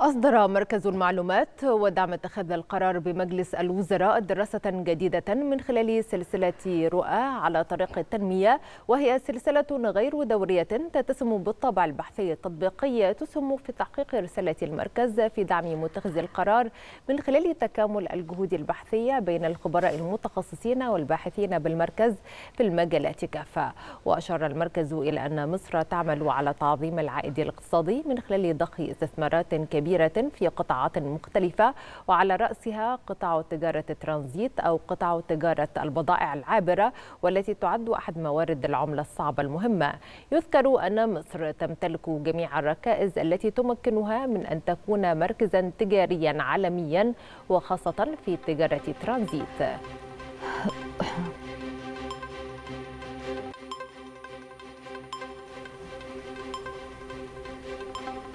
أصدر مركز المعلومات ودعم اتخاذ القرار بمجلس الوزراء دراسة جديدة من خلال سلسلة رؤى على طريق التنمية وهي سلسلة غير دورية تتسم بالطابع البحثي التطبيقي تسهم في تحقيق رسالة المركز في دعم متخذ القرار من خلال تكامل الجهود البحثية بين الخبراء المتخصصين والباحثين بالمركز في المجالات كافة وأشار المركز إلى أن مصر تعمل على تعظيم العائد الاقتصادي من خلال ضخ استثمارات كبيرة كبيرة في قطاعات مختلفة وعلى رأسها قطاع تجارة الترانزيت أو قطاع تجارة البضائع العابرة والتي تعد أحد موارد العملة الصعبة المهمة. يذكر أن مصر تمتلك جميع الركائز التي تمكنها من أن تكون مركزا تجاريا عالميا وخاصة في تجارة الترانزيت